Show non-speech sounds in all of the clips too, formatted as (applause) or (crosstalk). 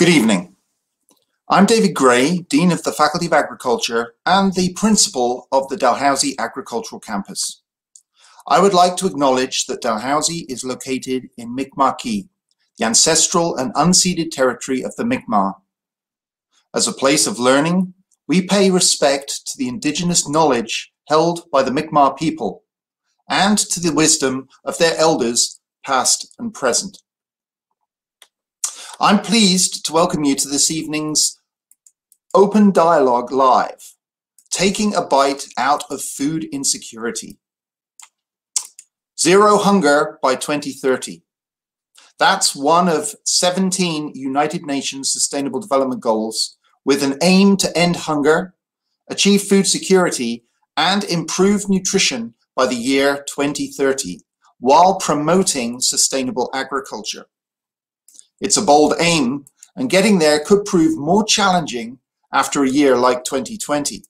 Good evening. I'm David Gray, Dean of the Faculty of Agriculture and the Principal of the Dalhousie Agricultural Campus. I would like to acknowledge that Dalhousie is located in Mi'kma'ki, the ancestral and unceded territory of the Mi'kmaq. As a place of learning, we pay respect to the indigenous knowledge held by the Mi'kmaq people and to the wisdom of their elders, past and present. I'm pleased to welcome you to this evening's Open Dialogue Live, Taking a Bite Out of Food Insecurity. Zero Hunger by 2030. That's one of 17 United Nations Sustainable Development Goals with an aim to end hunger, achieve food security, and improve nutrition by the year 2030 while promoting sustainable agriculture. It's a bold aim, and getting there could prove more challenging after a year like 2020.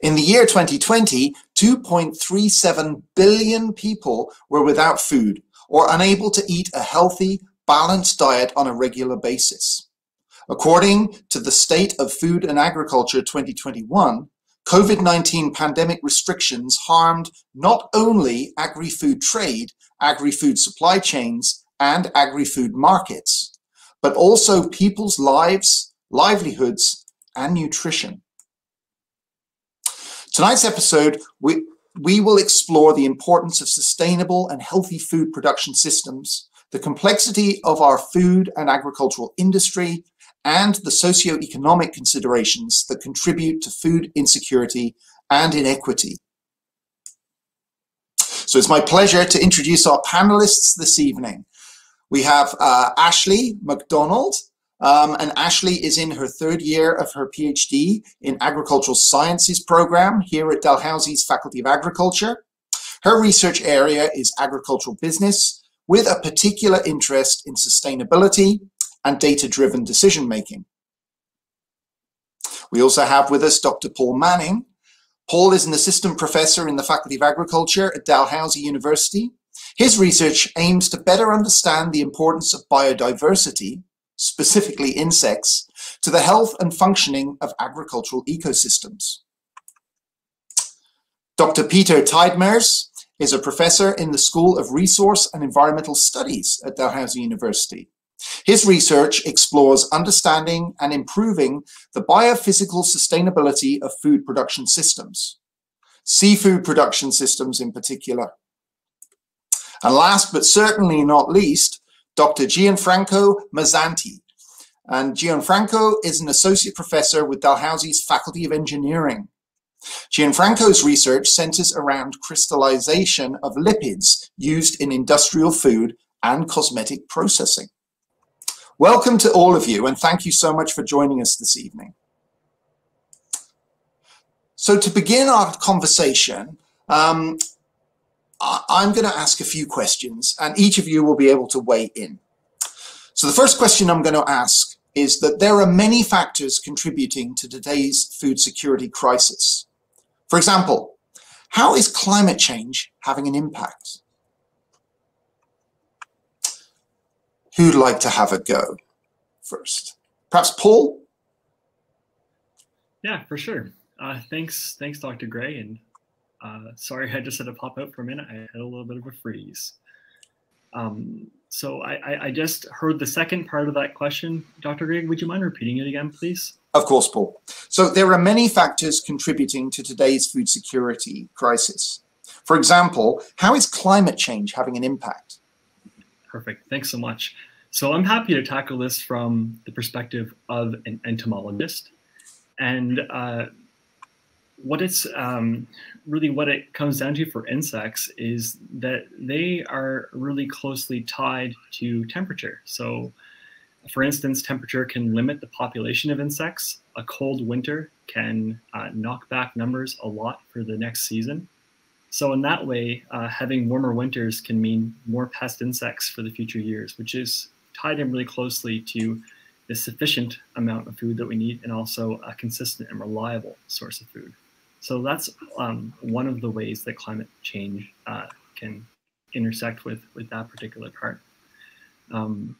In the year 2020, 2.37 billion people were without food or unable to eat a healthy, balanced diet on a regular basis. According to the State of Food and Agriculture 2021, COVID-19 pandemic restrictions harmed not only agri-food trade, agri-food supply chains, and agri-food markets, but also people's lives, livelihoods, and nutrition. Tonight's episode, we, we will explore the importance of sustainable and healthy food production systems, the complexity of our food and agricultural industry, and the socio-economic considerations that contribute to food insecurity and inequity. So it's my pleasure to introduce our panelists this evening. We have uh, Ashley MacDonald, um, and Ashley is in her third year of her PhD in Agricultural Sciences program here at Dalhousie's Faculty of Agriculture. Her research area is agricultural business with a particular interest in sustainability and data-driven decision-making. We also have with us Dr. Paul Manning. Paul is an assistant professor in the Faculty of Agriculture at Dalhousie University. His research aims to better understand the importance of biodiversity specifically insects, to the health and functioning of agricultural ecosystems. Dr. Peter Tyedmers is a professor in the School of Resource and Environmental Studies at Dalhousie University. His research explores understanding and improving the biophysical sustainability of food production systems, seafood production systems in particular. And last but certainly not least, Dr. Gianfranco Mazzanti. And Gianfranco is an associate professor with Dalhousie's Faculty of Engineering. Gianfranco's research centers around crystallization of lipids used in industrial food and cosmetic processing. Welcome to all of you, and thank you so much for joining us this evening. So to begin our conversation, um, I'm going to ask a few questions and each of you will be able to weigh in. So the first question I'm going to ask is that there are many factors contributing to today's food security crisis. For example, how is climate change having an impact? Who'd like to have a go first? Perhaps Paul? Yeah, for sure. Uh, thanks, thanks, Dr. Gray, and uh, sorry, (laughs) I just had to pop out for a minute. I had a little bit of a freeze. Um, so I, I, just heard the second part of that question. Dr. Gray, would you mind repeating it again, please? Of course, Paul. So there are many factors contributing to today's food security crisis. For example, how is climate change having an impact? Perfect. Thanks so much. So I'm happy to tackle this from the perspective of an entomologist. And uh, what it's um, really what it comes down to for insects is that they are really closely tied to temperature. So, for instance, temperature can limit the population of insects. A cold winter can uh, knock back numbers a lot for the next season. So, in that way, uh, having warmer winters can mean more pest insects for the future years, which is tied in really closely to the sufficient amount of food that we need and also a consistent and reliable source of food. So that's um, one of the ways that climate change uh, can intersect with, with that particular part. Um,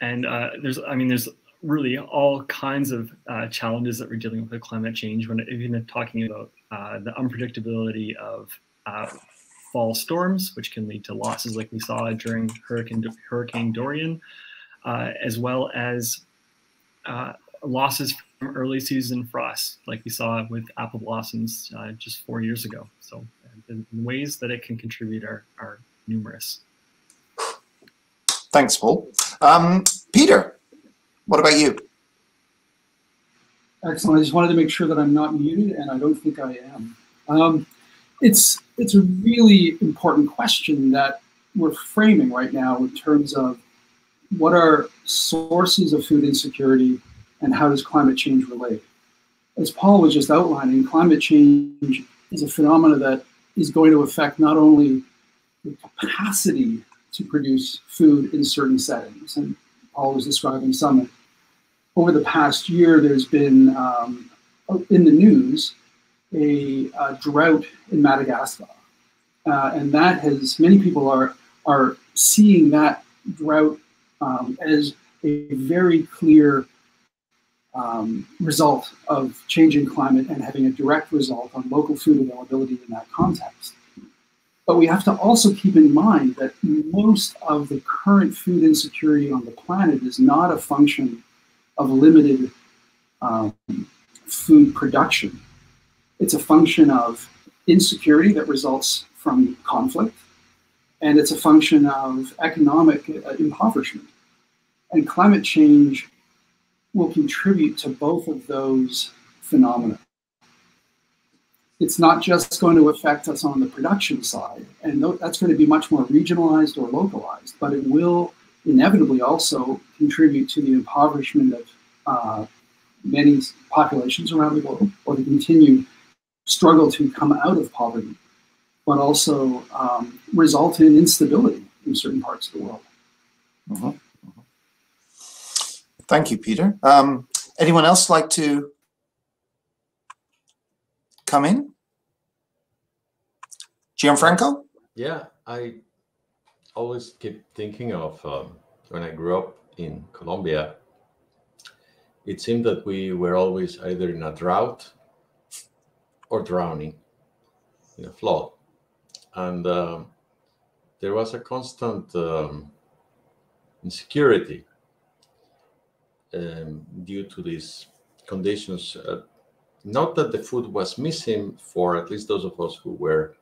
and uh, there's, I mean, there's really all kinds of uh, challenges that we're dealing with with climate change. When even talking about uh, the unpredictability of uh, fall storms, which can lead to losses like we saw during Hurricane Hurricane Dorian, uh, as well as losses from early season frost, like we saw with apple blossoms uh, just four years ago. So the ways that it can contribute are, are numerous. Thanks, Paul. Um, Peter, what about you? Excellent. I just wanted to make sure that I'm not muted, and I don't think I am. Um, it's it's a really important question that we're framing right now in terms of what are sources of food insecurity and how does climate change relate. As Paul was just outlining, climate change is a phenomenon that is going to affect not only the capacity to produce food in certain settings, and Paul was describing some. Over the past year, there's been um, in the news a, a, drought in Madagascar, uh, and that has many people are are seeing that drought um, as a very clear um, result of changing climate and having a direct result on local food availability in that context. But we have to also keep in mind that most of the current food insecurity on the planet is not a function of limited um, food production. It's a function of insecurity that results from conflict, and it's a function of economic uh, impoverishment. And climate change will contribute to both of those phenomena. It's not just going to affect us on the production side, and that's going to be much more regionalized or localized, but it will inevitably also contribute to the impoverishment of uh, many populations around the globe, or the continued struggle to come out of poverty, but also um, result in instability in certain parts of the world. Mm-hmm. Thank you, Peter. Um, anyone else like to come in? Gianfranco? Yeah, I always keep thinking of um, when I grew up in Colombia. It seemed that we were always either in a drought or drowning in a flood. And um, there was a constant um, insecurity um, due to these conditions. Uh, not that the food was missing for at least those of us who were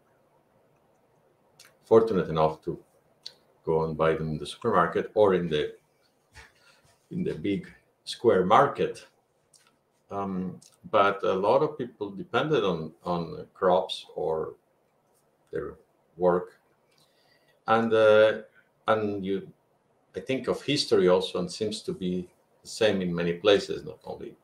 fortunate enough to go and buy them in the supermarket or in the in the big square market. Um, but a lot of people depended on on crops or their work, and uh, and you, I think of history also, and seems to be the same in many places, not only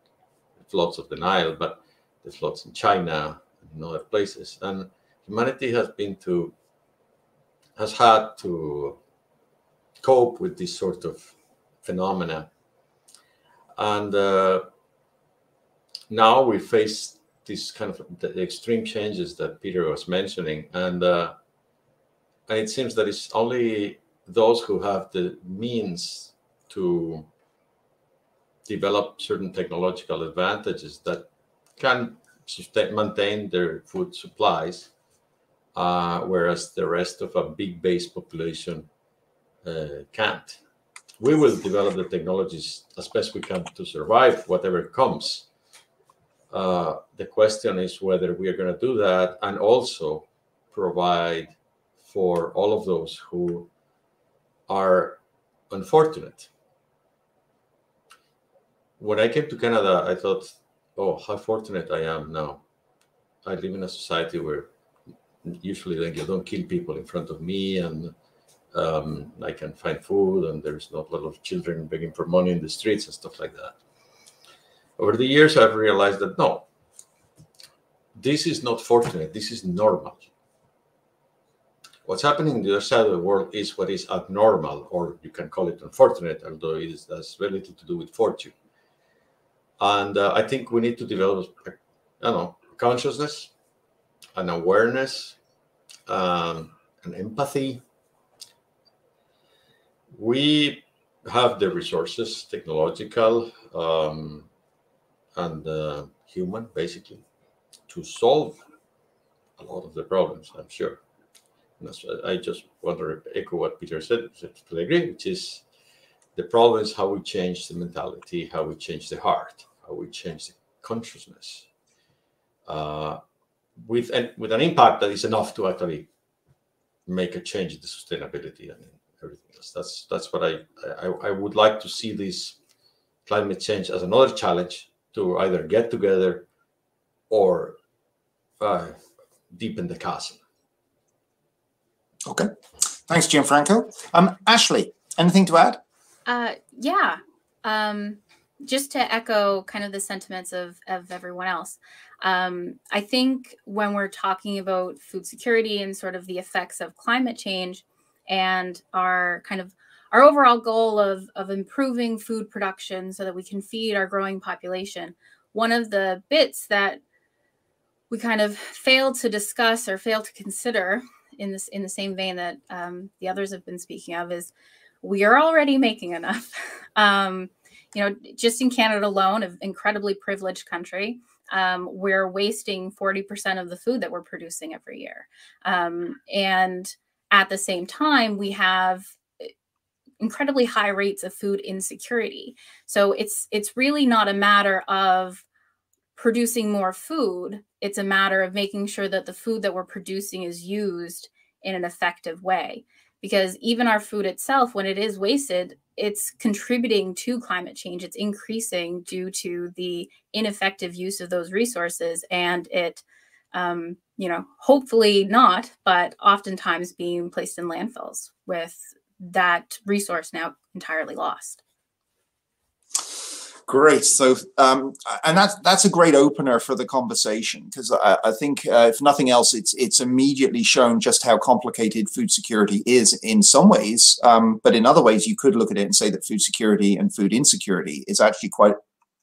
the floods of the Nile, but the floods in China and in other places. And humanity has been to has had to cope with this sort of phenomena. And uh, now we face these kind of the extreme changes that Peter was mentioning. And, uh, and it seems that it's only those who have the means to develop certain technological advantages that can sustain, maintain their food supplies, uh, whereas the rest of a big base population uh, can't. We will develop the technologies as best we can to survive whatever comes. Uh, the question is whether we are going to do that and also provide for all of those who are unfortunate when I came to Canada, I thought, oh, how fortunate I am now. I live in a society where usually like, you don't kill people in front of me and um, I can find food and there's not a lot of children begging for money in the streets and stuff like that. Over the years, I've realized that no, this is not fortunate, this is normal. What's happening in the other side of the world is what is abnormal, or you can call it unfortunate, although it has very little to do with fortune. And uh, I think we need to develop, I don't know, consciousness, an awareness, um, an empathy. We have the resources, technological um, and uh, human, basically, to solve a lot of the problems. I'm sure. I just want to echo what Peter said. Which is the problem is how we change the mentality, how we change the heart, we change the consciousness, uh, with an with an impact that is enough to actually make a change in the sustainability and everything else. That's that's what I, I I would like to see this climate change as another challenge to either get together or uh, deepen the chasm. Okay, thanks, Gianfranco. Um, Ashley, anything to add? Uh, yeah. Um, just to echo kind of the sentiments of of everyone else. Um, I think when we're talking about food security and sort of the effects of climate change and our kind of our overall goal of, of improving food production so that we can feed our growing population, one of the bits that we kind of failed to discuss or failed to consider in this in the same vein that um, the others have been speaking of is we are already making enough. (laughs) um, you know, just in Canada alone, an incredibly privileged country, um, we're wasting 40% of the food that we're producing every year. Um, and at the same time, we have eh, incredibly high rates of food insecurity. So it's it's really not a matter of producing more food. It's a matter of making sure that the food that we're producing is used in an effective way. Because even our food itself, when it is wasted, it's contributing to climate change. It's increasing due to the ineffective use of those resources, and it, um, you know, hopefully not, but oftentimes being placed in landfills with that resource now entirely lost. Great. So, um, and that's that's a great opener for the conversation because I, I, think, uh, if nothing else, it's it's immediately shown just how complicated food security is in some ways. Um, but in other ways, you could look at it and say that food security and food insecurity is actually quite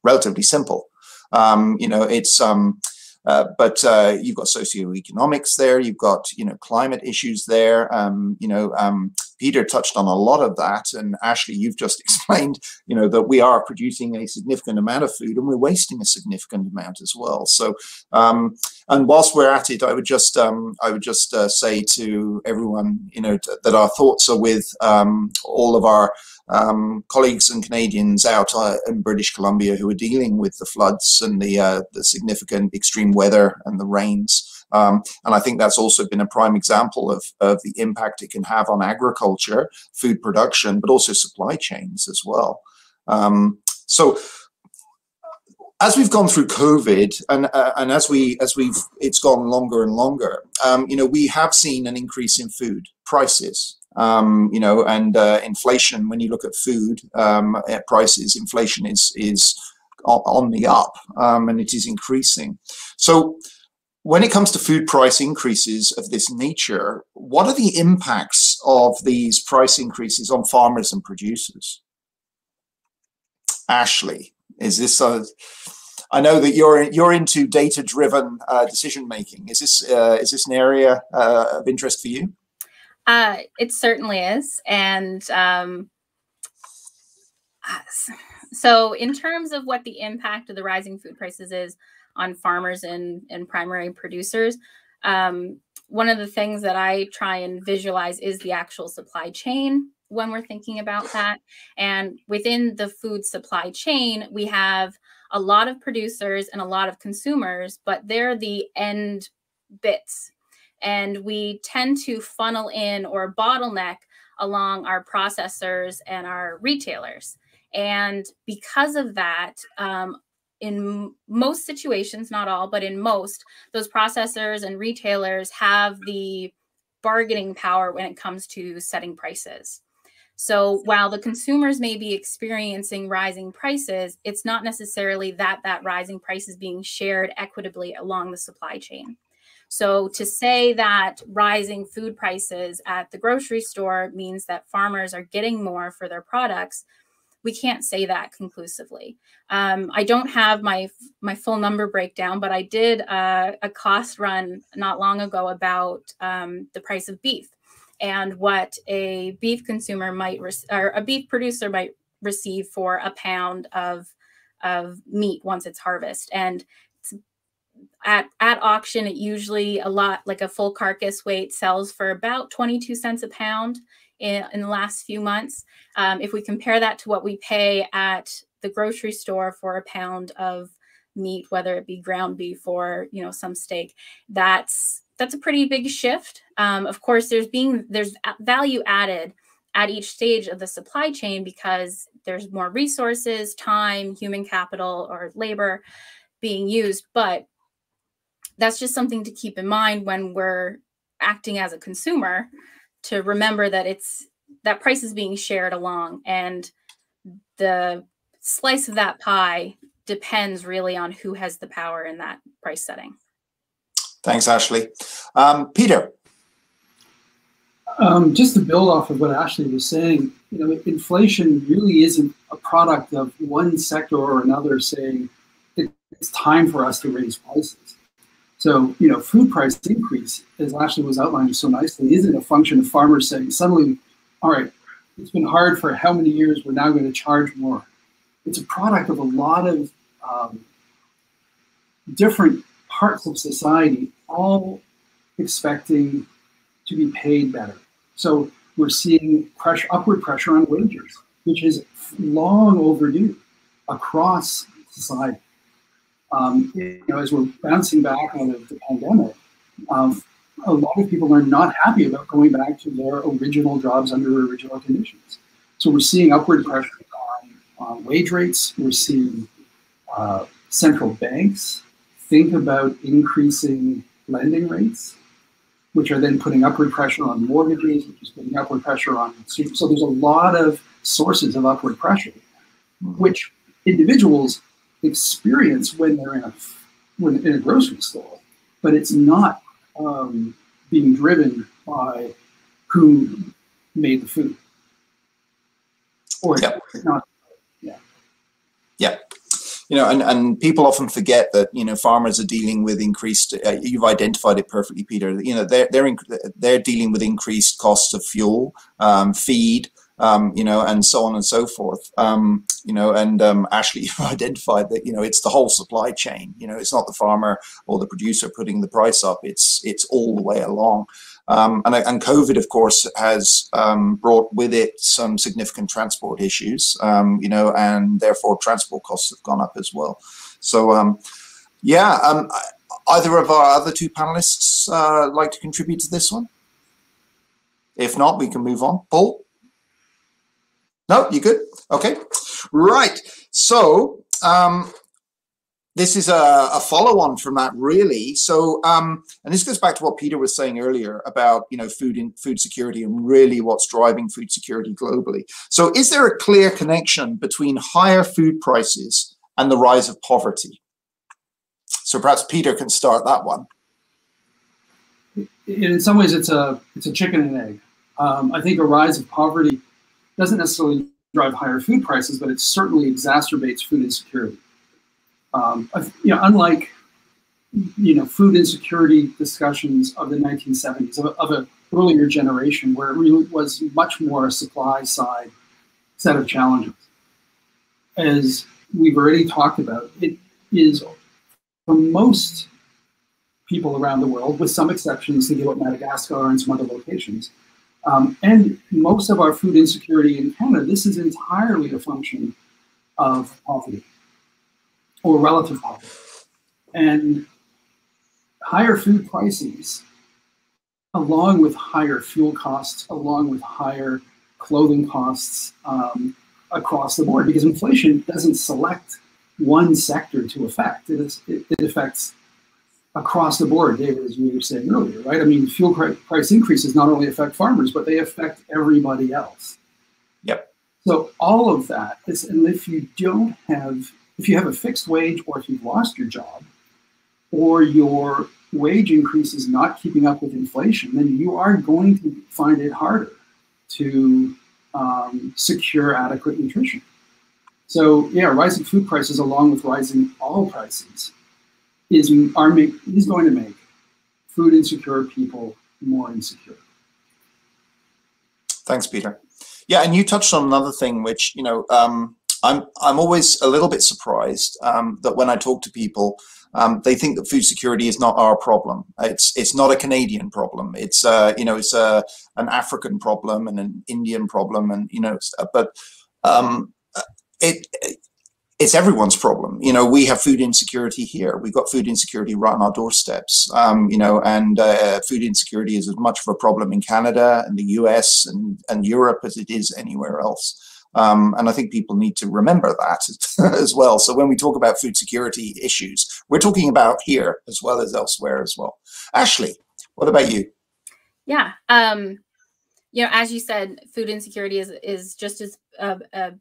relatively simple. Um, you know, it's um, uh, but uh, you've got socioeconomics there, you've got you know climate issues there. Um, you know, um, Peter touched on a lot of that, and Ashley, you've just (laughs) explained you know that we are producing a significant amount of food and we're wasting a significant amount as well. So, um, and whilst we're at it, I would just um, I would just uh, say to everyone, you know, that our thoughts are with um, all of our um, colleagues and Canadians out uh, in British Columbia who are dealing with the floods and the, uh, the significant extreme weather and the rains. Um, and I think that's also been a prime example of, of the impact it can have on agriculture, food production, but also supply chains as well. Um, so as we've gone through COVID, and uh, and as we as we've it's gone longer and longer, um, you know, we have seen an increase in food prices. Um, you know, and uh, inflation. When you look at food um, at prices, inflation is is on the up, um, and it is increasing. So, when it comes to food price increases of this nature, what are the impacts of these price increases on farmers and producers? Ashley, is this a I know that you're you're into data-driven uh, decision making. Is this uh, is this an area uh, of interest for you? Uh, it certainly is. And um, so, in terms of what the impact of the rising food prices is on farmers and, and primary producers, um, one of the things that I try and visualize is the actual supply chain when we're thinking about that. And within the food supply chain, we have a lot of producers and a lot of consumers, but they're the end bits and we tend to funnel in or bottleneck along our processors and our retailers. And because of that, um, in most situations, not all, but in most, those processors and retailers have the bargaining power when it comes to setting prices. So while the consumers may be experiencing rising prices, it's not necessarily that that rising price is being shared equitably along the supply chain. So to say that rising food prices at the grocery store means that farmers are getting more for their products, we can't say that conclusively. Um, I don't have my my full number breakdown, but I did uh, a cost run not long ago about um, the price of beef. and what a beef consumer might or a beef producer might receive for a pound of of meat once it's harvested and at at auction it usually a lot like a full carcass weight sells for about 22 cents a pound in, in the last few months um, if we compare that to what we pay at the grocery store for a pound of meat whether it be ground beef or you know some steak that's that's a pretty big shift um, of course there's being there's value added at each stage of the supply chain because there's more resources, time, human capital, or labor being used. But that's just something to keep in mind when we're acting as a consumer to remember that it's that price is being shared along and the slice of that pie depends really on who has the power in that price setting. Thanks, Ashley. Um, Peter, um, just to build off of what Ashley was saying, you know, inflation really isn't a product of one sector or another saying it's time for us to raise prices. So, you know, food price increase, as Ashley was outlining so nicely, isn't a function of farmers saying suddenly, all right, it's been hard for how many years, we're now going to charge more. It's a product of a lot of um, different parts of society all expecting to be paid better. So we're seeing pressure, upward pressure on wages, which is long overdue across society. Um, you know, as we're bouncing back out of the pandemic, um, a lot of people are not happy about going back to their original jobs under original conditions. So we're seeing upward pressure on, on wage rates. We're seeing uh, central banks think about increasing lending rates which are then putting upward pressure on mortgages, which is putting upward pressure on so there's a lot of sources of upward pressure, which individuals experience when they're in a when in a grocery store, but it's not um, being driven by who made the food or yep. not. Yeah. Yeah you know, and, and people often forget that, you know, farmers are dealing with increased, uh, you've identified it perfectly, Peter, you know, they're, they're, in, they're dealing with increased costs of fuel, um, feed, um, you know, and so on and so forth. Um, you know, and um, Ashley, (laughs) identified that, you know, it's the whole supply chain. You know, it's not the farmer or the producer putting the price up. It's it's all the way along. Um, and, and COVID, of course, has um, brought with it some significant transport issues, um, you know, and therefore transport costs have gone up as well. So, um, yeah, um, either of our other two panelists uh, like to contribute to this one? If not, we can move on. Paul? No, you good? Okay, right. So, um, this is a, a follow-on from that really. So um, and this goes back to what peter was saying earlier about you know food in food security and really what's driving food security globally. So is there a clear connection between higher food prices and the rise of poverty? So perhaps peter can start that one. In some ways it's a it's a chicken and egg. Um, i think a rise of poverty doesn't necessarily drive higher food prices but it certainly exacerbates food insecurity um, you know, unlike you know food insecurity discussions of the 1970s of, of an earlier generation where it really was much more a supply side set of challenges. As we've already talked about, it is for most people around the world, with some exceptions, thinking about Madagascar and some other locations, um, and most of our food insecurity in Canada, this is entirely a function of poverty or relative poverty. And higher food prices, along with higher fuel costs, along with higher clothing costs um, across the board, because inflation doesn't select one sector to affect. It, is, it, it affects across the board, David, as we were saying earlier, right? I mean, fuel price increases not only affect farmers, but they affect everybody else. Yep. So all of that is, and if you don't have if you have a fixed wage or if you've lost your job or your wage increase is not keeping up with inflation, then you are going to find it harder to um, secure adequate nutrition. So yeah, rising food prices along with rising all prices is are make, is going to make food insecure people more insecure. Thanks, Peter. Yeah, and you touched on another thing, which you know, um, I'm I'm always a little bit surprised um, that when I talk to people, um, they think that food security is not our problem. It's it's not a Canadian problem. It's uh, you know it's a an African problem and an Indian problem, and you know, but um, it it's everyone's problem. You know, we have food insecurity here. We've got food insecurity right on our doorsteps. Um, you know, and uh, food insecurity is as much of a problem in Canada and the US and, and Europe as it is anywhere else. Um, and I think people need to remember that (laughs) as well. So when we talk about food security issues, we're talking about here as well as elsewhere as well. Ashley, what about you? Yeah. Um, you know, as you said, food insecurity is, is just as a, a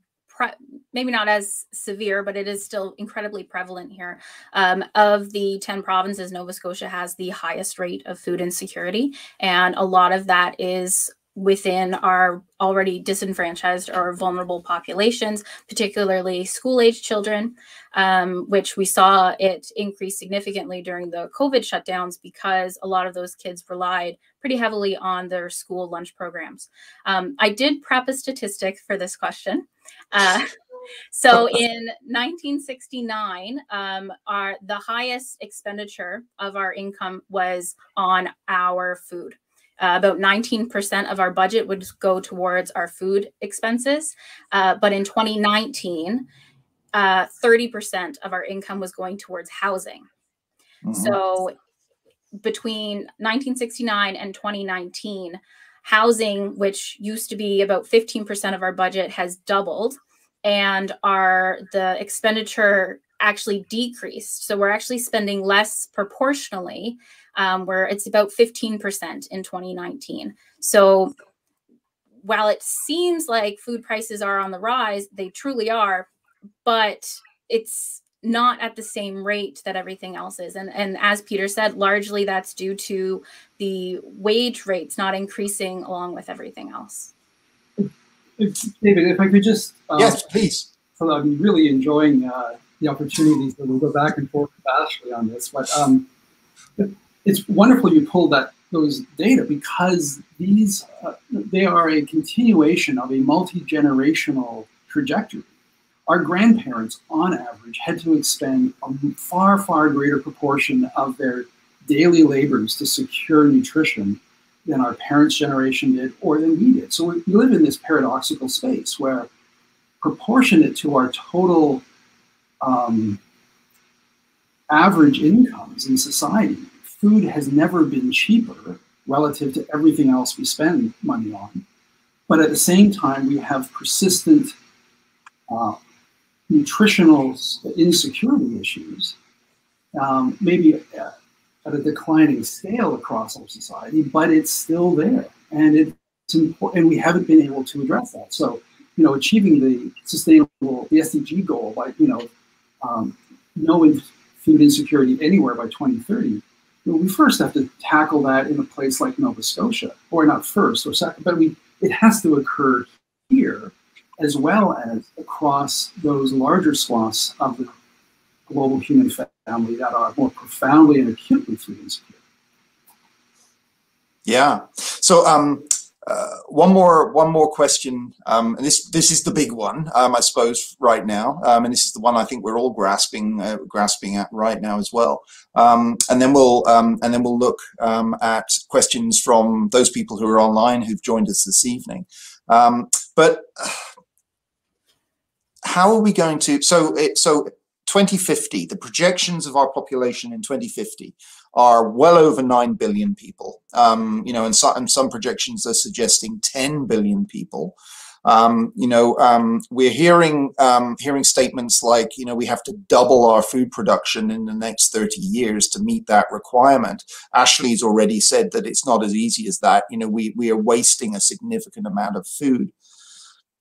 maybe not as severe, but it is still incredibly prevalent here. Um, of the 10 provinces, Nova Scotia has the highest rate of food insecurity. And a lot of that is within our already disenfranchised or vulnerable populations, particularly school age children, um, which we saw it increase significantly during the COVID shutdowns because a lot of those kids relied pretty heavily on their school lunch programs. Um, I did prep a statistic for this question. Uh, (laughs) so (laughs) in 1969, um, our the highest expenditure of our income was on our food. Uh, about 19% of our budget would go towards our food expenses. Uh, but in 2019, uh, 30% of our income was going towards housing. Mm-hmm. So between 1969 and 2019, housing, which used to be about 15% of our budget, has doubled. And our the expenditure actually decreased. So we're actually spending less proportionally um, where it's about 15% in 2019. So while it seems like food prices are on the rise, they truly are, but it's not at the same rate that everything else is. And, and as Peter said, largely that's due to the wage rates not increasing along with everything else. If, David, if I could just. Um, yes, please. So I'm really enjoying uh, the opportunities that we'll go back and forth with Ashley on this. But um, it's wonderful you pulled that those data because these uh, they are a continuation of a multi-generational trajectory. Our grandparents on average had to expend a far far greater proportion of their daily labors to secure nutrition than our parents generation did or than we did. So we live in this paradoxical space where proportionate to our total um, average incomes in society food has never been cheaper relative to everything else we spend money on. But at the same time, we have persistent uh, nutritional insecurity issues, um, maybe at a declining scale across our society, but it's still there. And it's important, and we haven't been able to address that. So, you know, achieving the sustainable, the SDG goal by, you know, um, no food insecurity anywhere by 2030 we first have to tackle that in a place like Nova Scotia, or not first or second, but we it has to occur here as well as across those larger swaths of the global human family that are more profoundly and acutely food insecure. Yeah. So um, uh, one more one more question, um, and this this is the big one, um, I suppose, right now, um, and this is the one I think we're all grasping uh, grasping at right now as well. Um, and then we'll um, and then we'll look um, at questions from those people who are online who've joined us this evening. but uh, how are we going to? So it, so 2050, the projections of our population in 2050 are well over 9 billion people. Um, you know, and, so, and, some projections are suggesting 10 billion people. Um, you know, um, we're hearing um, hearing statements like, you know, we have to double our food production in the next 30 years to meet that requirement. Ashley's already said that it's not as easy as that. You know, we, we are wasting a significant amount of food.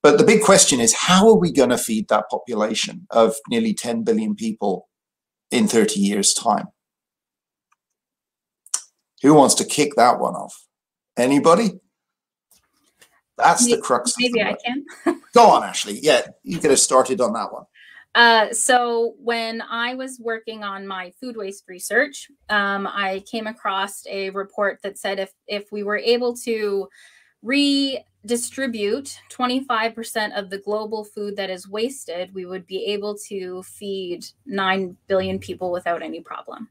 But the big question is, how are we going to feed that population of nearly 10 billion people in 30 years' time? Who wants to kick that one off? Anybody? That's maybe, the crux. Maybe I can. (laughs) Go on, Ashley. Yeah, you get us started on that one. Uh, so when I was working on my food waste research, um, I came across a report that said if if we were able to redistribute 25% of the global food that is wasted, we would be able to feed 9 billion people without any problem.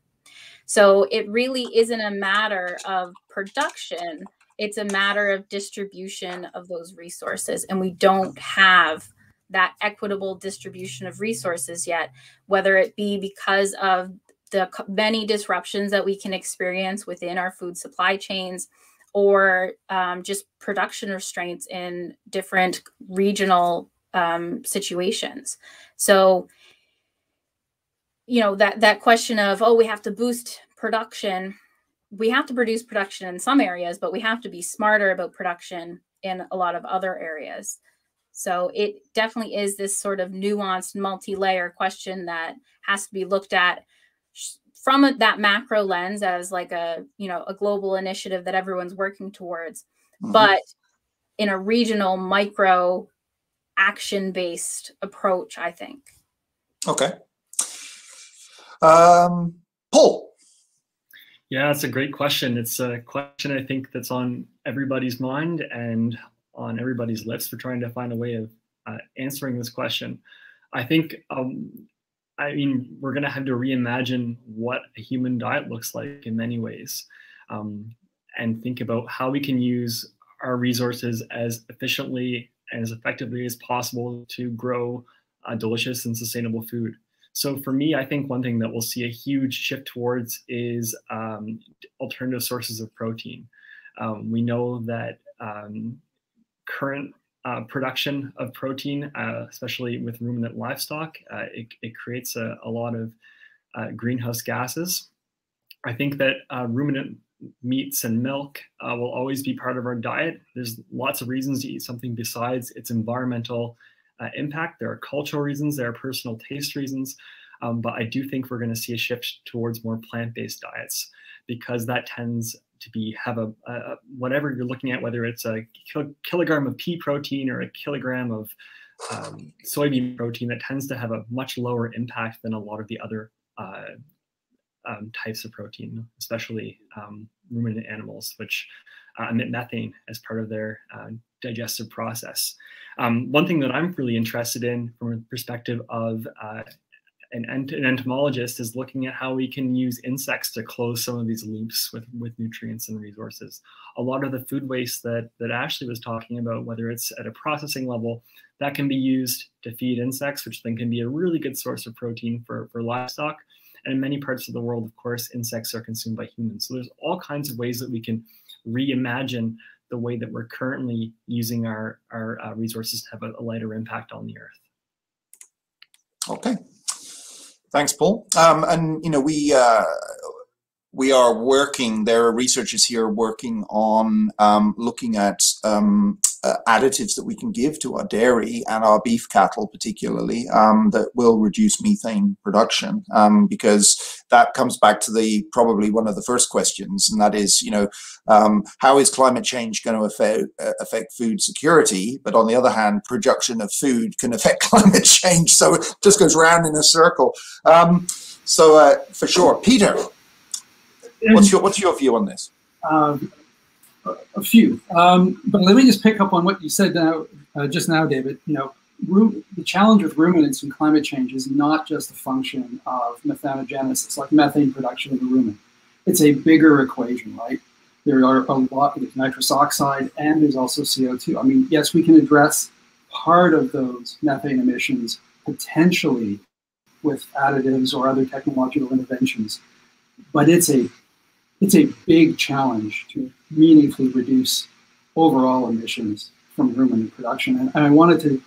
So it really isn't a matter of production, it's a matter of distribution of those resources. And we don't have that equitable distribution of resources yet, whether it be because of the many disruptions that we can experience within our food supply chains or um, just production restraints in different regional um, situations. So, you know that that question of oh we have to boost production we have to produce production in some areas but we have to be smarter about production in a lot of other areas so it definitely is this sort of nuanced multi-layer question that has to be looked at from a, that macro lens as like a you know a global initiative that everyone's working towards mm-hmm. but in a regional micro action based approach i think. Okay. Um paul. Yeah it's a great question. It's a question i think that's on everybody's mind and on everybody's lips for trying to find a way of uh, answering this question. I think um, I mean, we're going to have to reimagine what a human diet looks like in many ways um, and think about how we can use our resources as efficiently and as effectively as possible to grow uh, delicious and sustainable food. So for me, I think one thing that we'll see a huge shift towards is um, alternative sources of protein. Um, we know that um, current uh, production of protein, uh, especially with ruminant livestock. Uh, it, it, creates a, a lot of uh, greenhouse gases. I think that uh, ruminant meats and milk uh, will always be part of our diet. There's lots of reasons to eat something besides its environmental impact. There are cultural reasons, there are personal taste reasons, um, but I do think we're going to see a shift towards more plant-based diets because that tends to be have a, a, whatever you're looking at, whether it's a kilogram of pea protein or a kilogram of um, soybean protein, that tends to have a much lower impact than a lot of the other uh, um, types of protein, especially um, ruminant animals, which uh, emit methane as part of their uh, digestive process. Um, one thing that I'm really interested in from a perspective of an, an entomologist is looking at how we can use insects to close some of these loops with, with nutrients and resources. A lot of the food waste that, that Ashley was talking about, whether it's at a processing level, that can be used to feed insects, which then can be a really good source of protein for, for livestock. And in many parts of the world, of course, insects are consumed by humans. So there's all kinds of ways that we can reimagine the way that we're currently using our, our uh, resources to have a, a lighter impact on the earth. Okay, Thanks, Paul. Um, and you know, we uh, we are working. There are researchers here working on um, looking at um, uh, additives that we can give to our dairy and our beef cattle, particularly, um, that will reduce methane production. Um, because that comes back to the probably one of the first questions, and that is, you know, um, how is climate change going to affect uh, affect food security? But on the other hand, production of food can affect (laughs) climate change, so it just goes round in a circle. Um, so uh, for sure, Peter, what's your what's your view on this? Um, a few. Um, but let me just pick up on what you said now, uh, just now, David. You know, the challenge with ruminants and climate change is not just a function of methanogenesis, like methane production in the rumen. It's a bigger equation, right? There are a lot, there's nitrous oxide and there's also CO2. I mean, yes, we can address part of those methane emissions potentially with additives or other technological interventions, but it's a it's a big challenge to meaningfully reduce overall emissions from ruminant production. And, and I wanted to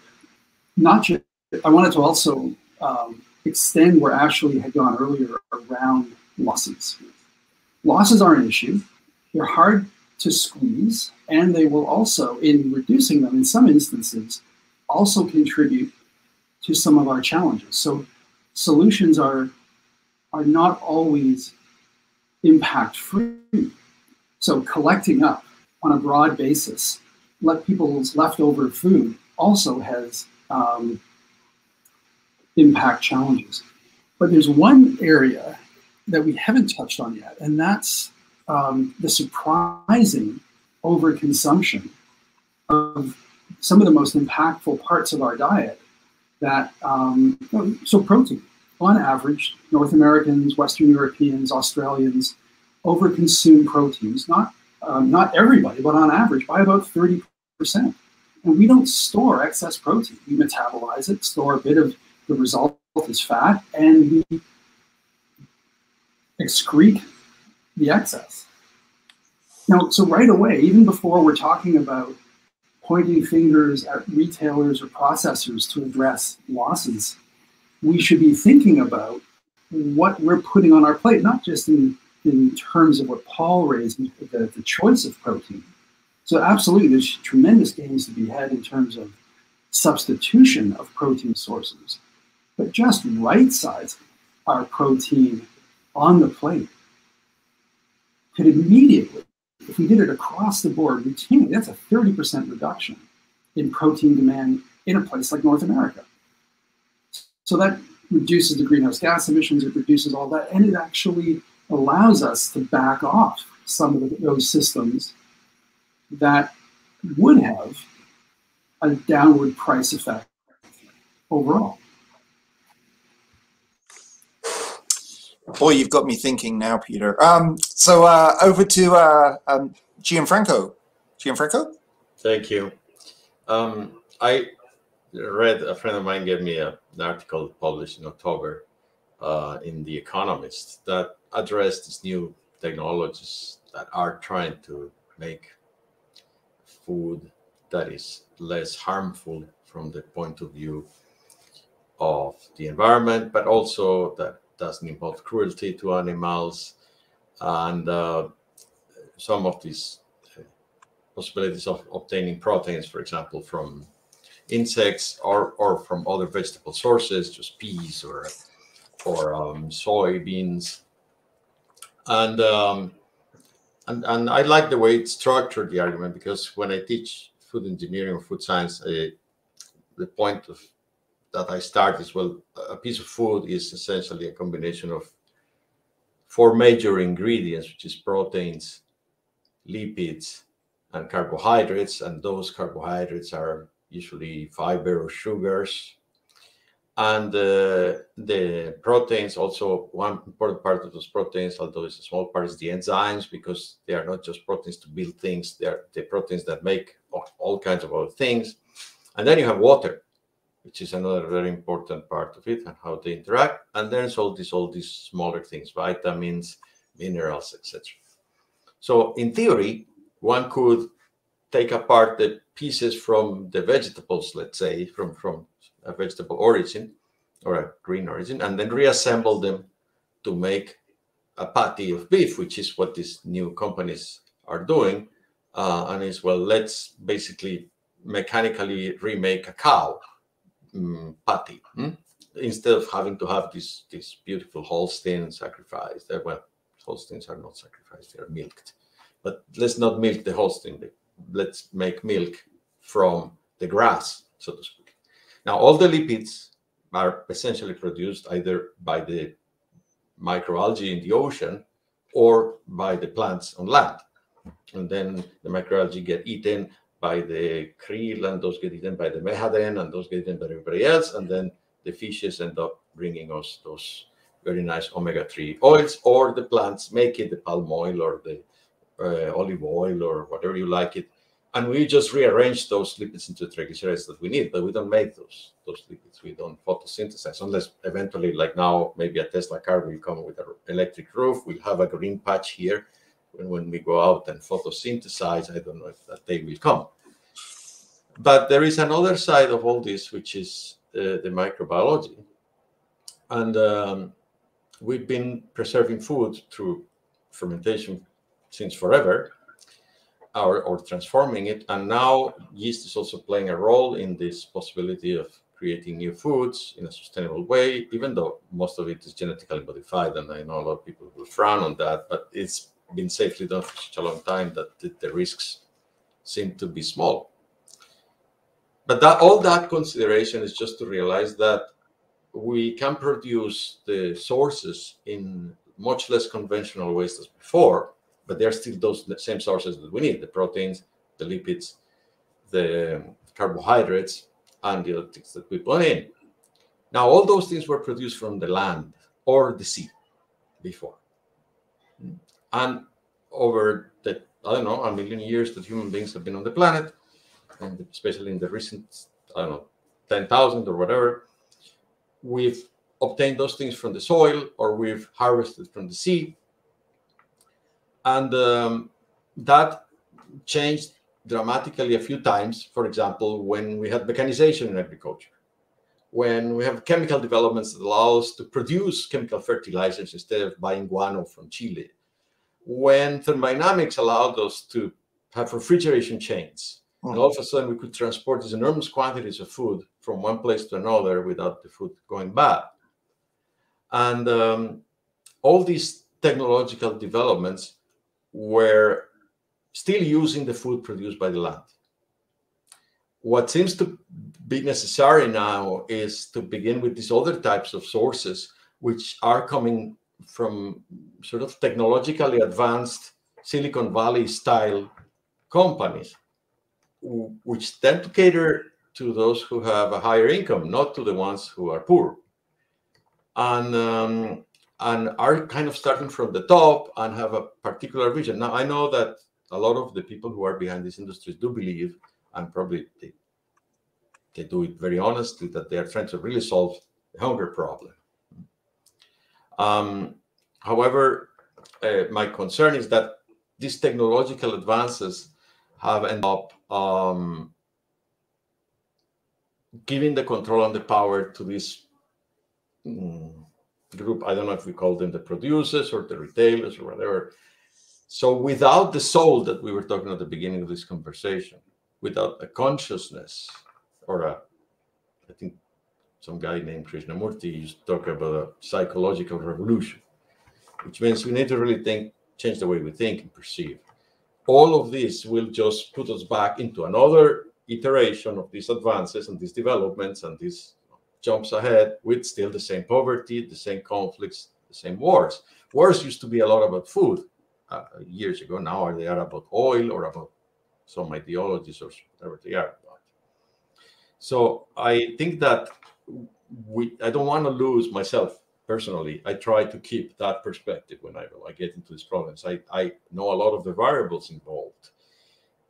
not just, I wanted to also um, extend where Ashley had gone earlier around losses. Losses are an issue. They're hard to squeeze, and they will also, in reducing them in some instances, also contribute to some of our challenges. So solutions are, are not always impact free. So collecting up on a broad basis, let people's leftover food also has um, impact challenges. But there's one area that we haven't touched on yet, and that's um, the surprising overconsumption of some of the most impactful parts of our diet that, um, so protein. On average, North Americans, Western Europeans, Australians overconsume proteins, not, um, not everybody, but on average by about 30%. And we don't store excess protein. We metabolize it, store a bit of the result is fat, and we excrete the excess. Now, so right away, even before we're talking about pointing fingers at retailers or processors to address losses, we should be thinking about what we're putting on our plate, not just in, in terms of what Paul raised, the, the choice of protein. So absolutely, there's tremendous gains to be had in terms of substitution of protein sources, but just right size our protein on the plate could immediately, if we did it across the board routinely, that's a 30% reduction in protein demand in a place like North America. So that reduces the greenhouse gas emissions, it reduces all that, and it actually allows us to back off some of the, those systems that would have a downward price effect overall. Boy, you've got me thinking now, Peter. Um, so uh, over to uh, um, Gianfranco. Gianfranco? Thank you. Um, I read, a friend of mine gave me a, an article published in October uh, in The Economist that addressed these new technologies that are trying to make food that is less harmful from the point of view of the environment, but also that doesn't involve cruelty to animals, and uh, some of these uh, possibilities of obtaining proteins, for example, from insects or, or from other vegetable sources, just peas or or um, soybeans, and, um, and and I like the way it structured the argument because when I teach food engineering or food science, I, the point of that I start is well, a piece of food is essentially a combination of four major ingredients, which is proteins, lipids, and carbohydrates. And those carbohydrates are usually fiber or sugars. And uh, the proteins, also one important part of those proteins, although it's a small part, is the enzymes, because they are not just proteins to build things, they are the proteins that make all kinds of other things. And then you have water which is another very important part of it and how they interact. And there's all these all these smaller things, vitamins, minerals, etc. So in theory, one could take apart the pieces from the vegetables, let's say, from, from a vegetable origin or a green origin, and then reassemble them to make a patty of beef, which is what these new companies are doing. Uh, and is well, let's basically mechanically remake a cow um, patty hmm? instead of having to have this this beautiful Holstein sacrificed. Uh, well, Holsteins are not sacrificed; they are milked. But let's not milk the Holstein. Let's make milk from the grass, so to speak. Now, all the lipids are essentially produced either by the microalgae in the ocean or by the plants on land. And then the microalgae get eaten by the krill, and those get eaten by the menhaden, and those get eaten by everybody else, and then the fishes end up bringing us those very nice omega-3 oils, or the plants make it the palm oil or the uh, olive oil or whatever you like it, and we just rearrange those lipids into triglycerides that we need, but we don't make those those lipids. We don't photosynthesize unless eventually, like now, maybe a Tesla car will come with an electric roof. We'll have a green patch here when, when we go out and photosynthesize. I don't know if that day will come. But there is another side of all this, which is uh, the microbiology. And um, we've been preserving food through fermentation since forever, or, or transforming it. And now yeast is also playing a role in this possibility of creating new foods in a sustainable way, even though most of it is genetically modified. And I know a lot of people will frown on that, but it's been safely done for such a long time that the, the risks seem to be small. But that all that consideration is just to realize that we can produce the sources in much less conventional ways as before, but they're still those same sources that we need: the proteins, the lipids, the carbohydrates and the things that we put in. Now, all those things were produced from the land or the sea before. And over the, I don't know, a million years that human beings have been on the planet, and especially in the recent, I don't know, 10,000 or whatever, we've obtained those things from the soil or we've harvested from the sea. And um, that changed dramatically a few times. For example, when we had mechanization in agriculture, when we have chemical developments that allow us to produce chemical fertilizers instead of buying guano from Chile, when thermodynamics allowed us to have refrigeration chains, and all of a sudden we could transport these enormous quantities of food from one place to another without the food going bad. And um, all these technological developments were still using the food produced by the land. What seems to be necessary now is to begin with these other types of sources, which are coming from sort of technologically advanced Silicon Valley style companies, which tend to cater to those who have a higher income, not to the ones who are poor. And um, and are kind of starting from the top and have a particular vision. Now, I know that a lot of the people who are behind these industries do believe, and probably they, they do it very honestly, that they are trying to really solve the hunger problem. Um, however, uh, my concern is that these technological advances have ended up um, giving the control and the power to this mm, group. I don't know if we call them the producers or the retailers or whatever so without the soul that we were talking at the beginning of this conversation, without a consciousness or a, I think some guy named Krishnamurti used to talk about a psychological revolution, which means we need to really think, change the way we think and perceive. All of this will just put us back into another iteration of these advances and these developments and these jumps ahead with still the same poverty, the same conflicts, the same wars. Wars used to be a lot about food uh, years ago. Now they are about oil or about some ideologies or whatever they are about. So I think that we I don't want to lose myself personally. I try to keep that perspective when I, I get into these problems. I, I know a lot of the variables involved,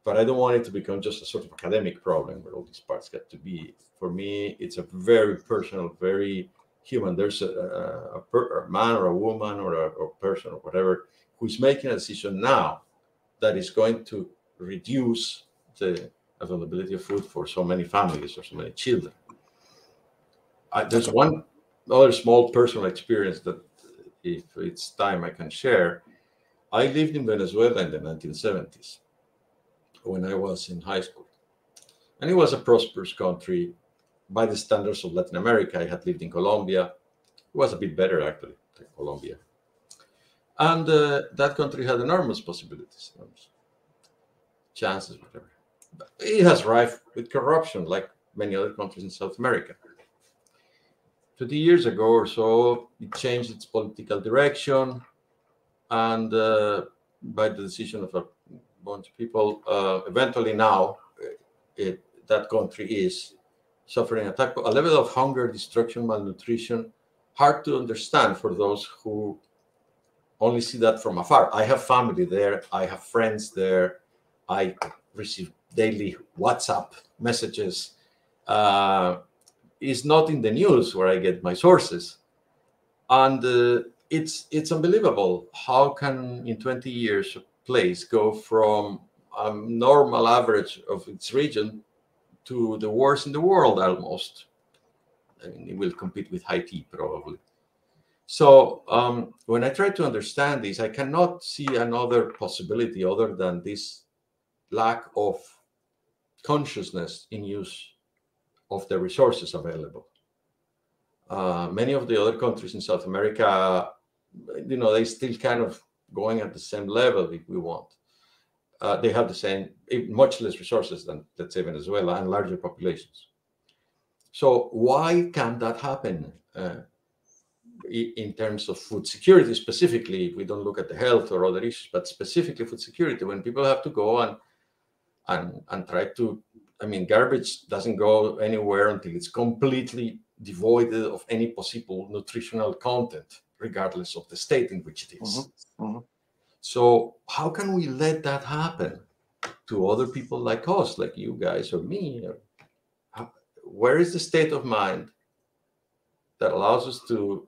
but I don't want it to become just a sort of academic problem where all these parts get to be. For me, it's a very personal, very human. There's a, a, a, per, a man or a woman or a, a person or whatever who's making a decision now that is going to reduce the availability of food for so many families or so many children. I, there's one other small personal experience that, if it's time, I can share. I lived in Venezuela in the 1970s when I was in high school. And it was a prosperous country by the standards of Latin America. I had lived in Colombia. It was a bit better, actually, than Colombia. And uh, that country had enormous possibilities, enormous chances, whatever. But it has rife with corruption, like many other countries in South America. 20 years ago or so, it changed its political direction, and uh, by the decision of a bunch of people, uh, eventually now, it, that country is suffering a, type, a level of hunger, destruction, malnutrition, hard to understand for those who only see that from afar. I have family there. I have friends there. I receive daily WhatsApp messages. Uh, it's not in the news where I get my sources, and uh, it's it's unbelievable. How can in 20 years place go from a normal average of its region to the worst in the world almost? I mean, it will compete with Haiti probably. So um, when I try to understand this, I cannot see another possibility other than this lack of consciousness in use of the resources available. Uh, many of the other countries in South America, you know, they still kind of going at the same level if we want. Uh, they have the same, much less resources than, let's say, Venezuela and larger populations. So why can't that happen? Uh, in terms of food security specifically we don't look at the health or other issues but specifically food security when people have to go and and and try to I mean, garbage doesn't go anywhere until it's completely devoid of any possible nutritional content, regardless of the state in which it is. Mm-hmm. Mm-hmm. So, how can we let that happen to other people like us, like you guys or me? Where is the state of mind that allows us to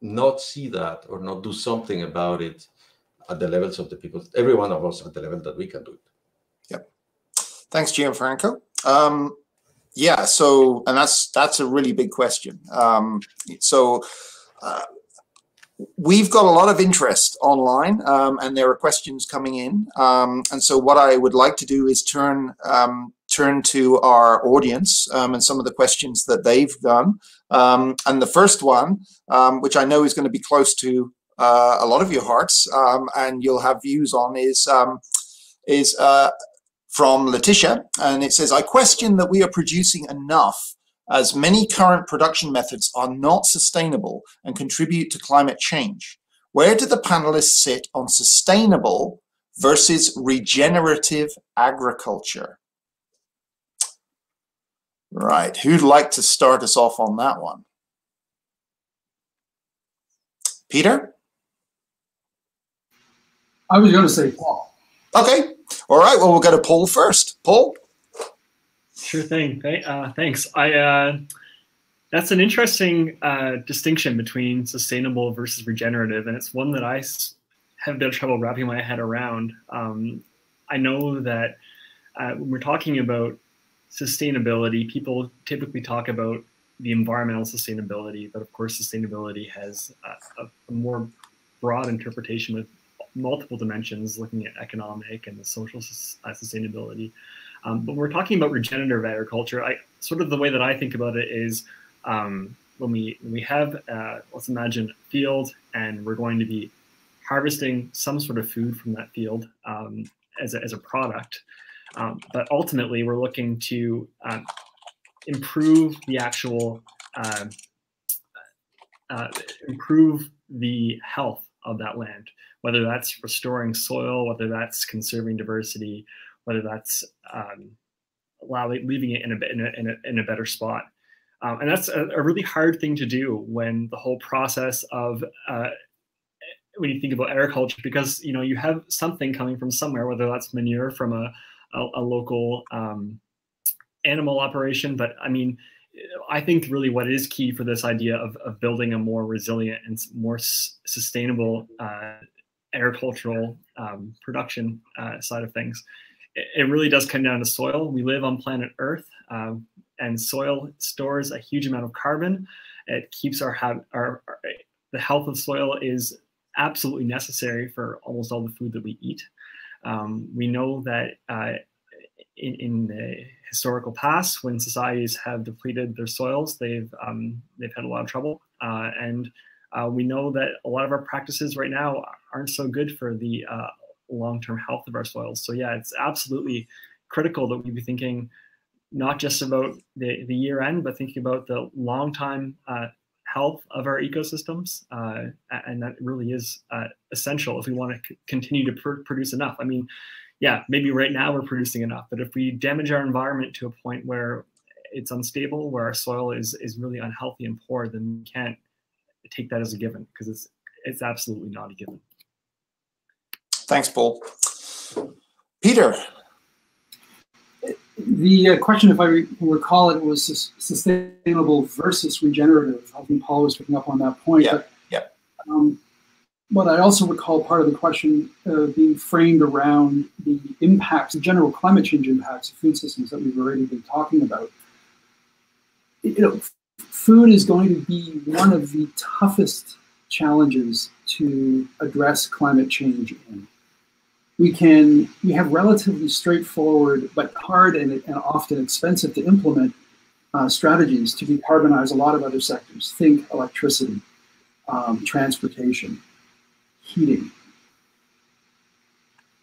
not see that or not do something about it at the levels of the people, every one of us at the level that we can do it? Yep. Thanks, Gianfranco. Um, yeah, so and that's that's a really big question. Um, so uh, we've got a lot of interest online, um, and there are questions coming in. Um, and so what I would like to do is turn um, turn to our audience um, and some of the questions that they've done. Um, and the first one, which I know is going to be close to uh, a lot of your hearts, and you'll have views on, is is uh, from Letitia, and it says, I question that we are producing enough as many current production methods are not sustainable and contribute to climate change. Where do the panelists sit on sustainable versus regenerative agriculture? Right, who'd like to start us off on that one? Peter? I was going to say Paul. Okay, all right. Well, we'll go to Paul first. Paul. Sure thing. Uh, thanks. I. Uh, that's an interesting uh, distinction between sustainable versus regenerative, and it's one that I have a bit of trouble wrapping my head around. Um, I know that uh, when we're talking about sustainability, people typically talk about the environmental sustainability, but of course, sustainability has a, a more broad interpretation with multiple dimensions, looking at economic and the social uh, sustainability. Um, but we're talking about regenerative agriculture. I sort of the way that I think about it is um, when we when we have uh, let's imagine a field and we're going to be harvesting some sort of food from that field um, as, a, as a product. Um, but ultimately, we're looking to um, improve the actual uh, uh, improve the health of that land whether that's restoring soil, whether that's conserving diversity, whether that's um, allowing leaving it in a, in a, in a, in a better spot. Um, and that's a, a, really hard thing to do when the whole process of uh, when you think about agriculture, because you know you have something coming from somewhere, whether that's manure from a a, a local um, animal operation. But I mean, I think really what is key for this idea of, of building a more resilient and more sustainable uh, agricultural um, production uh, side of things. It, it, really does come down to soil. We live on planet Earth, uh, and soil stores a huge amount of carbon. It keeps our, our, our the health of soil is absolutely necessary for almost all the food that we eat. Um, we know that uh, in, in, the historical past, when societies have depleted their soils, they've um, they've had a lot of trouble, uh, and uh, we know that a lot of our practices right now aren't so good for the uh, long-term health of our soils. So yeah, it's absolutely critical that we be thinking not just about the, the year end, but thinking about the long time uh, health of our ecosystems. Uh, and that really is uh, essential if we want to continue to pr produce enough. I mean, yeah, maybe right now we're producing enough, but if we damage our environment to a point where it's unstable, where our soil is, is really unhealthy and poor, then we can't take that as a given because it's it's absolutely not a given. Thanks, Paul. Peter. The uh, question, if I recall it, was sustainable versus regenerative. I think Paul was picking up on that point. Yeah. But, yeah. Um, but I also recall part of the question uh, being framed around the impacts, the general climate change impacts of food systems that we've already been talking about. You know, food is going to be one of the toughest challenges to address climate change in. We can we have relatively straightforward but hard and, and often expensive to implement uh, strategies to decarbonize a lot of other sectors. Think electricity, um, transportation, heating.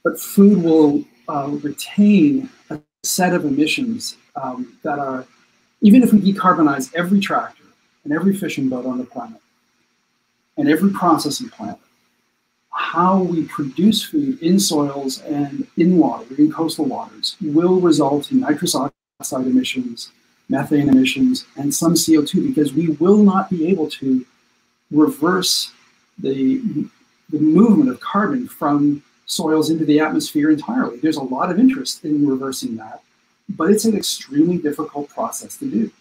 But food will uh, retain a set of emissions um, that are even if we decarbonize every tractor and every fishing boat on the planet and every processing plant, how we produce food in soils and in water, in coastal waters, will result in nitrous oxide emissions, methane emissions, and some CO2 because we will not be able to reverse the, the movement of carbon from soils into the atmosphere entirely. There's a lot of interest in reversing that, but it's an extremely difficult process to do.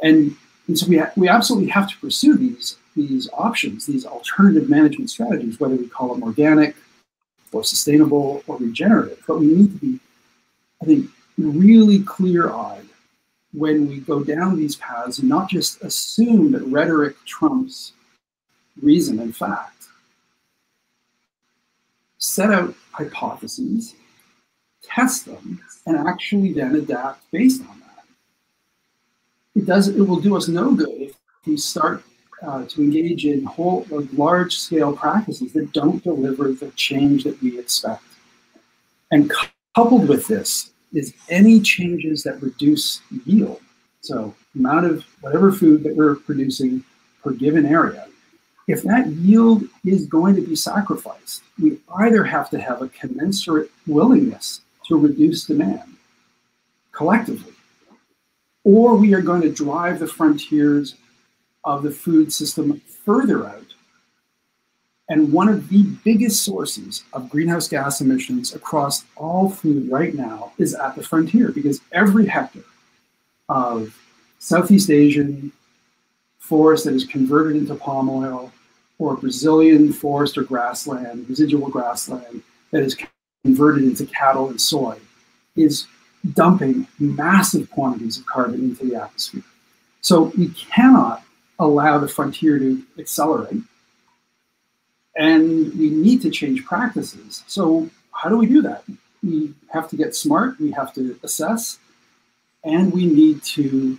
And, and so we, we absolutely have to pursue these, these options, these alternative management strategies, whether we call them organic or sustainable or regenerative. But we need to be, I think, really clear eyed when we go down these paths and not just assume that rhetoric trumps reason and fact. Set out hypotheses, test them, and actually then adapt based on that. It does. It will do us no good if we start uh, to engage in whole, like, large-scale practices that don't deliver the change that we expect. And coupled with this is any changes that reduce yield. So amount of whatever food that we're producing per given area. If that yield is going to be sacrificed, we either have to have a commensurate willingness to reduce demand collectively, or we are going to drive the frontiers of the food system further out and one of the biggest sources of greenhouse gas emissions across all food right now is at the frontier because every hectare of Southeast Asian forest that is converted into palm oil or Brazilian forest or grassland, residual grassland that is converted into cattle and soy is dumping massive quantities of carbon into the atmosphere. So we cannot allow the frontier to accelerate and we need to change practices. So, how do we do that? We have to get smart, we have to assess, and we need to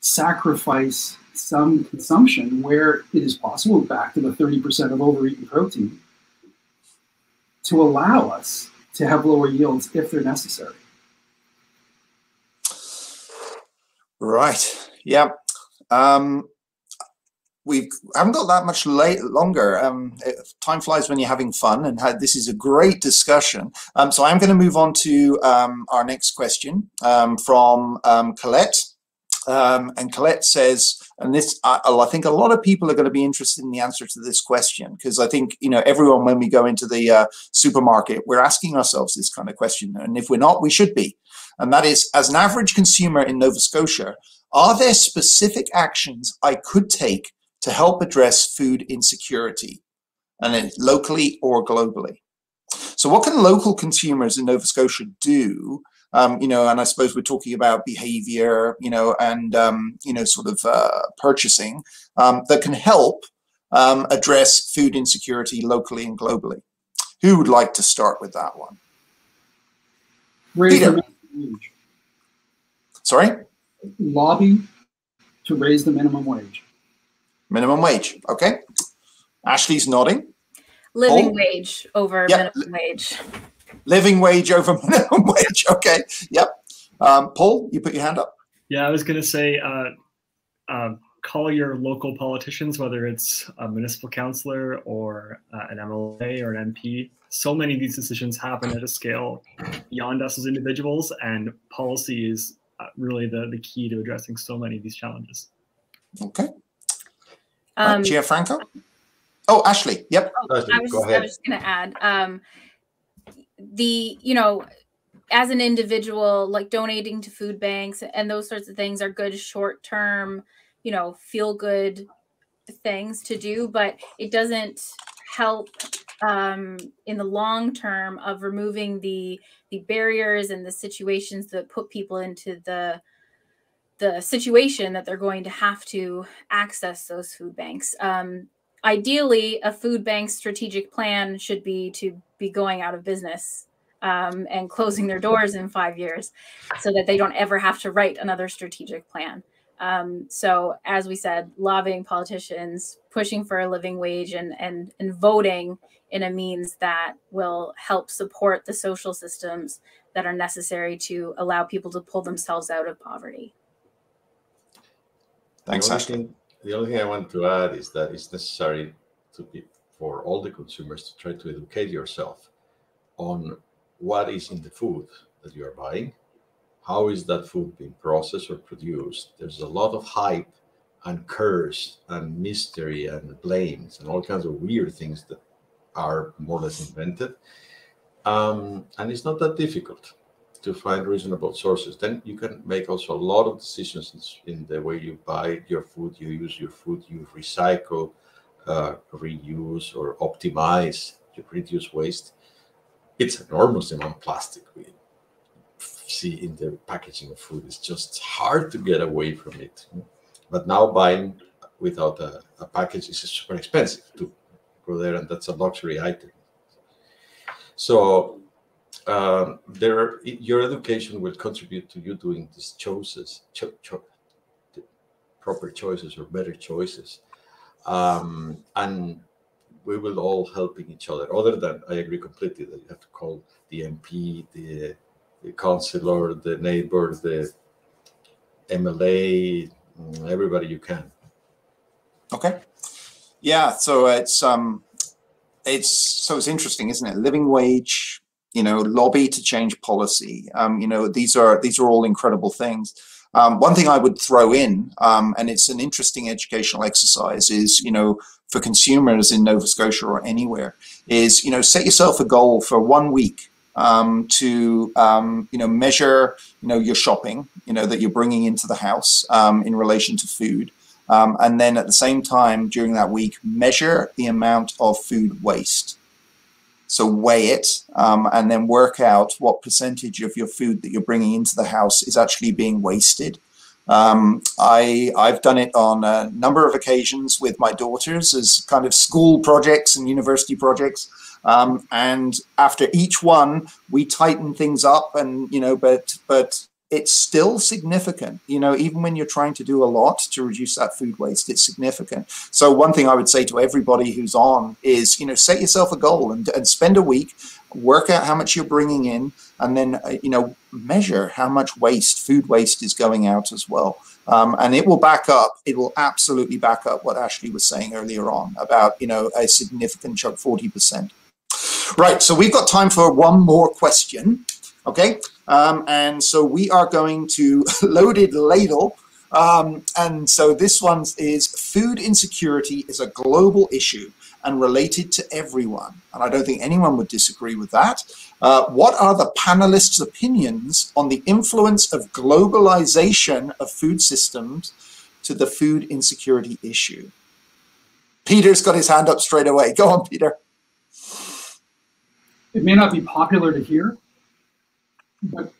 sacrifice some consumption where it is possible, back to the 30% of overeaten protein, to allow us to have lower yields if they're necessary. Right. Yeah. Um, we haven't got that much late, longer. Um, time flies when you're having fun, and had, this is a great discussion. Um, so I'm going to move on to um, our next question um, from um, Colette. Um, and Colette says, and this, I, I, think a lot of people are going to be interested in the answer to this question because I think, you know, everyone, when we go into the uh, supermarket, we're asking ourselves this kind of question. And if we're not, we should be. And that is, as an average consumer in Nova Scotia, are there specific actions I could take to help address food insecurity, and locally or globally. So, what can local consumers in Nova Scotia do? Um, you know, and I suppose we're talking about behavior, you know, and um, you know, sort of uh, purchasing um, that can help um, address food insecurity locally and globally. Who would like to start with that one? Raise Peter. wage. Sorry. Lobby to raise the minimum wage. Minimum wage. Okay. Ashley's nodding. Living Paul? wage over yep. minimum wage. Living wage over (laughs) minimum wage. Okay. Yep. Um, Paul, you put your hand up. Yeah, I was going to say, uh, uh, call your local politicians, whether it's a municipal councillor or uh, an MLA or an MP. So many of these decisions happen at a scale beyond us as individuals, and policy is uh, really the, the key to addressing so many of these challenges. Okay. Um, Gianfranco? Oh, Ashley. Yep. Oh, Ashley, I was, go ahead. I was just going to add um, the, you know, as an individual, like donating to food banks and those sorts of things are good short term, you know, feel good things to do, but it doesn't help um, in the long term of removing the the barriers and the situations that put people into the the situation that they're going to have to access those food banks. Um, ideally, a food bank strategic plan should be to be going out of business um, and closing their doors in five years so that they don't ever have to write another strategic plan. Um, so, as we said, lobbying politicians, pushing for a living wage, and, and, and voting in a means that will help support the social systems that are necessary to allow people to pull themselves out of poverty. Thanks, the Ashley. Thing, the only thing I want to add is that it's necessary to be for all the consumers to try to educate yourself on what is in the food that you are buying, how is that food being processed or produced? There's a lot of hype and curse and mystery and blames and all kinds of weird things that are more or less invented. Um, and it's not that difficult to find reasonable sources. Then you can make also a lot of decisions in the way you buy your food, you use your food, you recycle, uh, reuse, or optimize, you reduce waste. It's enormous amount of plastic we see in the packaging of food. It's just hard to get away from it. But now buying without a, a package is super expensive to go there, and that's a luxury item. So um, there, your education will contribute to you doing these choices, cho cho proper choices or better choices, um, and we will all helping each other. Other than I agree completely that you have to call the MP, the, the councillor, the neighbor, the MLA, mm, everybody you can. Okay. Yeah. So it's um, it's so it's interesting, isn't it? Living wage, you know, lobby to change policy. Um, you know, these are these are all incredible things. Um, one thing I would throw in, um, and it's an interesting educational exercise, is you know, for consumers in Nova Scotia or anywhere, is you know, set yourself a goal for one week um, to um, you know measure you know your shopping, you know that you're bringing into the house um, in relation to food, um, and then at the same time during that week measure the amount of food waste. So weigh it um, and then work out what percentage of your food that you're bringing into the house is actually being wasted. Um, I, I've done it on a number of occasions with my daughters as kind of school projects and university projects. Um, and after each one, we tighten things up and, you know, but, but it's still significant. You know, even when you're trying to do a lot to reduce that food waste, it's significant. So one thing I would say to everybody who's on is, you know, set yourself a goal and, and spend a week, work out how much you're bringing in, and then, uh, you know, measure how much waste, food waste is going out as well. Um, and it will back up, it will absolutely back up what Ashley was saying earlier on about, you know, a significant chunk, 40%. Right, so we've got time for one more question. Okay, um, and so we are going to (laughs) loaded ladle. Um, and so this one is food insecurity is a global issue and related to everyone. And I don't think anyone would disagree with that. Uh, what are the panelists' opinions on the influence of globalization of food systems to the food insecurity issue? Peter's got his hand up straight away. Go on, Peter. It may not be popular to hear, but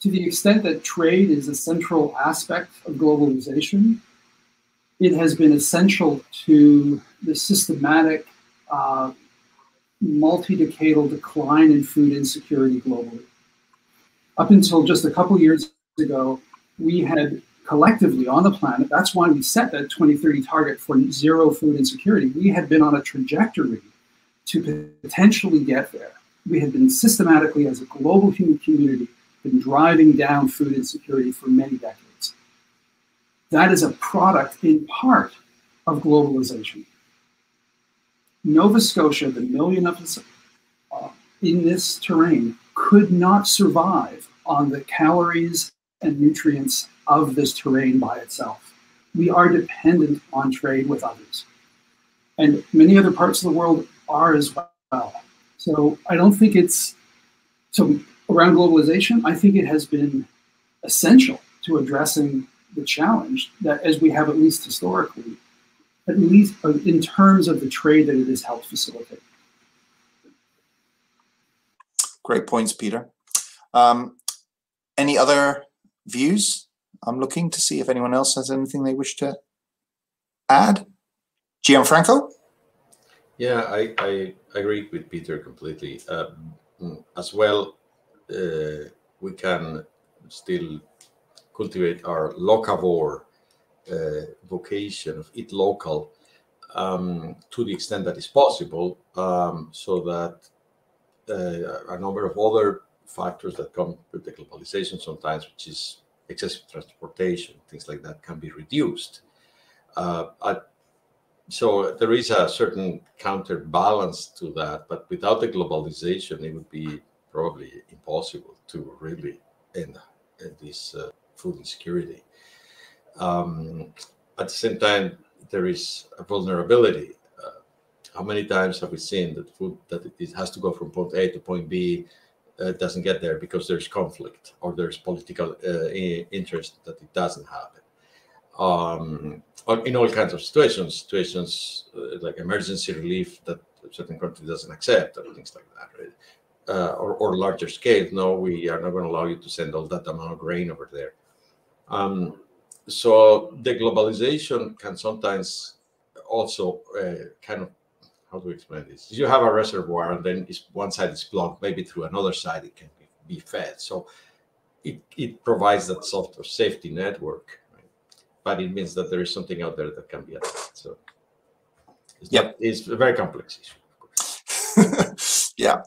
to the extent that trade is a central aspect of globalization, it has been essential to the systematic uh, multi-decadal decline in food insecurity globally. Up until just a couple years ago, we had collectively on the planet, that's why we set that 2030 target for zero food insecurity. We had been on a trajectory to potentially get there we have been systematically, as a global human community, been driving down food insecurity for many decades. That is a product, in part, of globalization. Nova Scotia, the million of us uh, in this terrain, could not survive on the calories and nutrients of this terrain by itself. We are dependent on trade with others. And many other parts of the world are as well. So I don't think it's so around globalization. I think it has been essential to addressing the challenge that, as we have at least historically, at least in terms of the trade that it has helped facilitate. Great points, Peter. Um, any other views? I'm looking to see if anyone else has anything they wish to add. Gianfranco? Yeah, I, I agree with Peter completely. Uh, as well, uh, we can still cultivate our locavore uh, vocation of eat local um, to the extent that is possible, um, so that uh, a number of other factors that come with the globalization sometimes, which is excessive transportation, things like that, can be reduced. Uh, so there is a certain counterbalance to that, but without the globalization, it would be probably impossible to really end this uh, food insecurity. Um, at the same time, there is a vulnerability. Uh, how many times have we seen that food that it has to go from point A to point B uh, doesn't get there because there's conflict or there's political uh, interest that it doesn't happen. Um, in all kinds of situations, situations uh, like emergency relief that a certain country doesn't accept, or things like that, right? Uh, or, or larger scale. No, we are not going to allow you to send all that amount of grain over there. Um, so the globalization can sometimes also uh, kind of how do we explain this? You have a reservoir, and then one side is blocked. Maybe through another side it can be fed. So it, it provides that sort of safety network? But it means that there is something out there that can be attacked. So it's, yep. Not, it's a very complex issue. (laughs) yeah.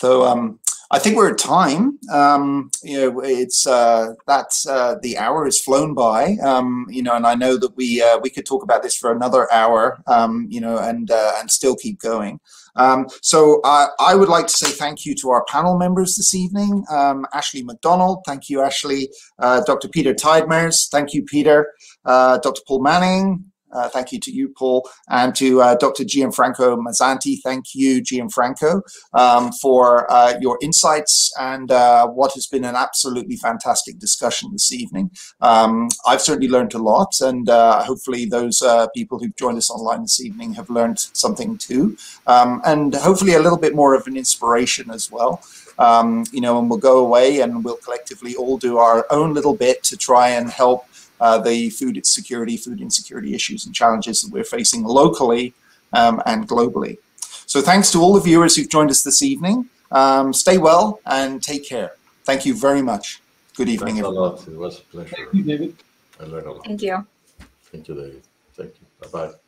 So um, I think we're at time. Um, you know, it's uh, that's uh, the hour has flown by. Um, you know, and I know that we uh, we could talk about this for another hour. Um, you know, and uh, and still keep going. Um, so I would like to say thank you to our panel members this evening. Um, Ashley MacDonald, thank you, Ashley. Uh, Dr. Peter Tyedmers, thank you, Peter. Uh, Dr. Paul Manning, uh, thank you to you, Paul, and to uh, Dr. Gianfranco Mazzanti. Thank you, Gianfranco, um, for uh, your insights and uh, what has been an absolutely fantastic discussion this evening. Um, I've certainly learned a lot, and uh, hopefully those uh, people who've joined us online this evening have learned something too, um, and hopefully a little bit more of an inspiration as well. Um, you know, and we'll go away and we'll collectively all do our own little bit to try and help uh, the food security, food insecurity issues and challenges that we're facing locally um, and globally. So thanks to all the viewers who've joined us this evening. Um, stay well and take care. Thank you very much. Good evening, Thanks everyone. a lot. It was a pleasure. Thank you, David. I learned a lot. Thank you. Thank you, David. Thank you. Bye-bye.